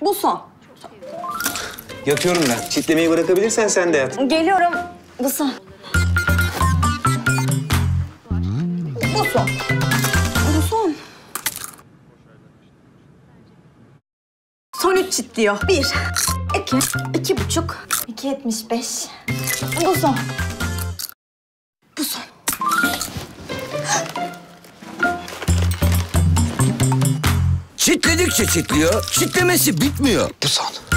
Bu son. Yatıyorum ben. Çitlemeyi bırakabilirsen sen de yat. Geliyorum. Bu son. Bu son. Bu son. Son üç çit diyor. Bir, iki, iki buçuk, iki yetmiş beş. Bu son. Bu son. Çitledikçe çitliyor, çitlemesi bitmiyor. Bu son.